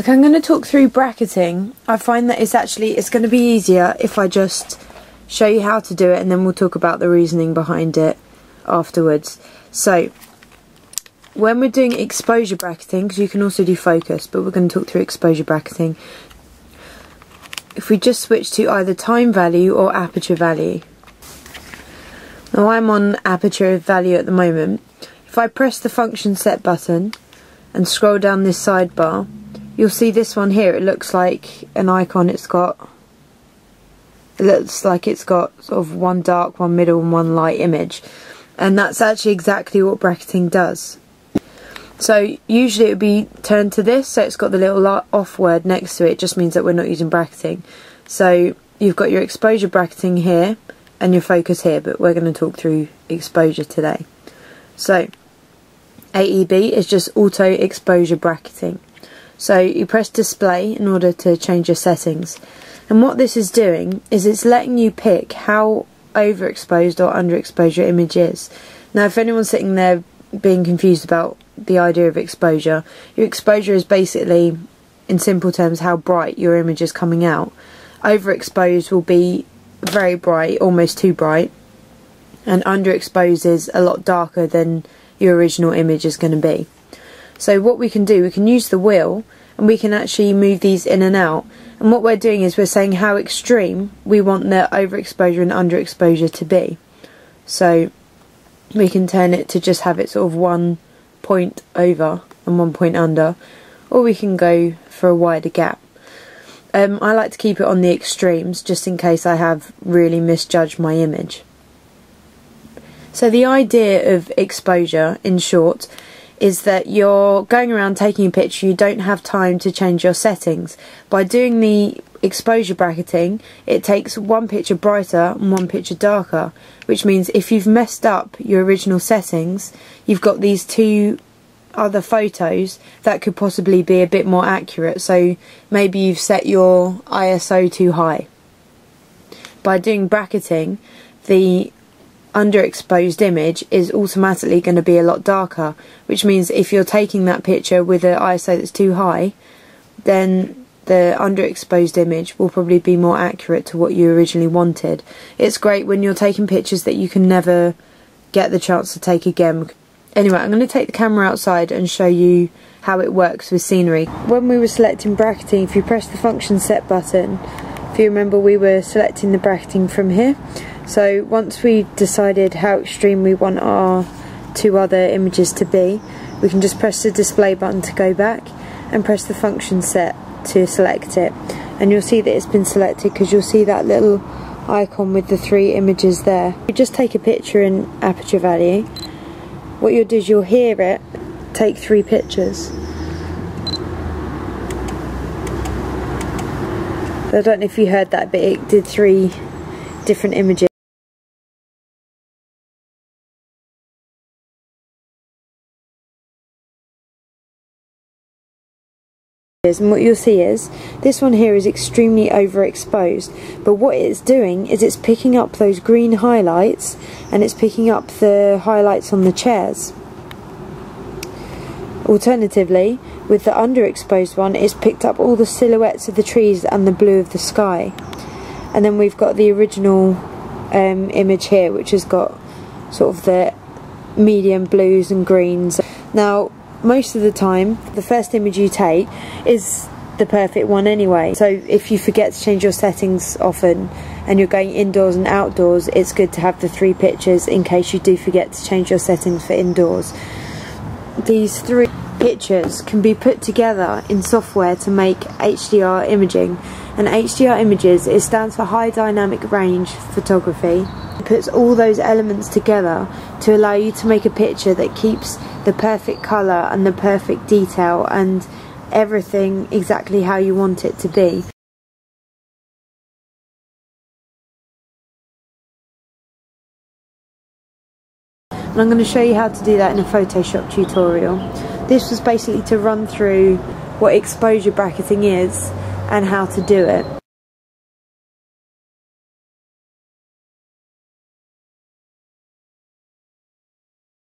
Okay, I'm going to talk through bracketing. I find that it's actually, it's going to be easier if I just show you how to do it and then we'll talk about the reasoning behind it afterwards. So, when we're doing exposure bracketing, because you can also do focus, but we're going to talk through exposure bracketing. If we just switch to either time value or aperture value. Now I'm on aperture value at the moment. If I press the function set button and scroll down this sidebar, you'll see this one here it looks like an icon it's got it looks like it's got sort of one dark one middle and one light image. And that's actually exactly what bracketing does. So usually it would be turned to this so it's got the little off word next to it, it just means that we're not using bracketing. So you've got your exposure bracketing here and your focus here but we're going to talk through exposure today. So AEB is just auto exposure bracketing so you press display in order to change your settings. And what this is doing is it's letting you pick how overexposed or underexposed your image is. Now if anyone's sitting there being confused about the idea of exposure, your exposure is basically, in simple terms, how bright your image is coming out. Overexposed will be very bright, almost too bright, and underexposed is a lot darker than your original image is going to be. So what we can do, we can use the wheel and we can actually move these in and out. And what we're doing is we're saying how extreme we want the overexposure and underexposure to be. So we can turn it to just have it sort of one point over and one point under, or we can go for a wider gap. Um, I like to keep it on the extremes just in case I have really misjudged my image. So the idea of exposure, in short, is that you're going around taking a picture, you don't have time to change your settings. By doing the exposure bracketing, it takes one picture brighter and one picture darker, which means if you've messed up your original settings, you've got these two other photos that could possibly be a bit more accurate. So maybe you've set your ISO too high. By doing bracketing, the underexposed image is automatically going to be a lot darker which means if you're taking that picture with an ISO that's too high then the underexposed image will probably be more accurate to what you originally wanted. It's great when you're taking pictures that you can never get the chance to take again. Anyway, I'm going to take the camera outside and show you how it works with scenery. When we were selecting bracketing, if you press the function set button, if you remember we were selecting the bracketing from here, so once we decided how extreme we want our two other images to be, we can just press the display button to go back and press the function set to select it. And you'll see that it's been selected because you'll see that little icon with the three images there. You just take a picture in aperture value. What you'll do is you'll hear it take three pictures. I don't know if you heard that, but it did three different images. And what you'll see is this one here is extremely overexposed but what it's doing is it's picking up those green highlights and it's picking up the highlights on the chairs. Alternatively with the underexposed one it's picked up all the silhouettes of the trees and the blue of the sky. And then we've got the original um, image here which has got sort of the medium blues and greens. Now most of the time the first image you take is the perfect one anyway. So if you forget to change your settings often and you're going indoors and outdoors it's good to have the three pictures in case you do forget to change your settings for indoors. These three pictures can be put together in software to make HDR imaging and HDR images it stands for high dynamic range photography it puts all those elements together to allow you to make a picture that keeps the perfect colour and the perfect detail and everything exactly how you want it to be. And I'm going to show you how to do that in a Photoshop tutorial. This was basically to run through what exposure bracketing is and how to do it.